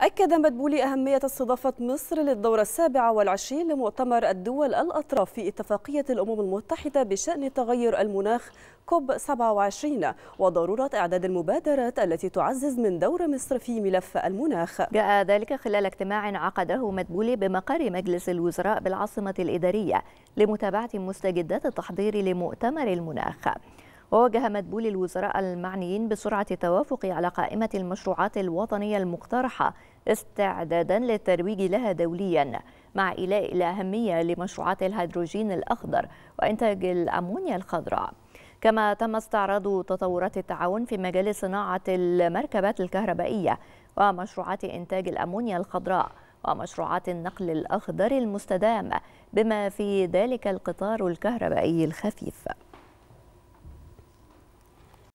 أكد مدبولي أهمية استضافة مصر للدورة السابعة والعشرين لمؤتمر الدول الأطراف في اتفاقية الأمم المتحدة بشأن تغير المناخ كوب 27 وضرورة إعداد المبادرات التي تعزز من دور مصر في ملف المناخ. جاء ذلك خلال اجتماع عقده مدبولي بمقر مجلس الوزراء بالعاصمة الإدارية لمتابعة مستجدات التحضير لمؤتمر المناخ. ووجه مدبول الوزراء المعنيين بسرعة التوافق على قائمة المشروعات الوطنية المقترحة استعدادا للترويج لها دوليا مع إيلاء الأهمية لمشروعات الهيدروجين الأخضر وإنتاج الأمونيا الخضراء. كما تم استعراض تطورات التعاون في مجال صناعة المركبات الكهربائية ومشروعات إنتاج الأمونيا الخضراء ومشروعات النقل الأخضر المستدام بما في ذلك القطار الكهربائي الخفيف.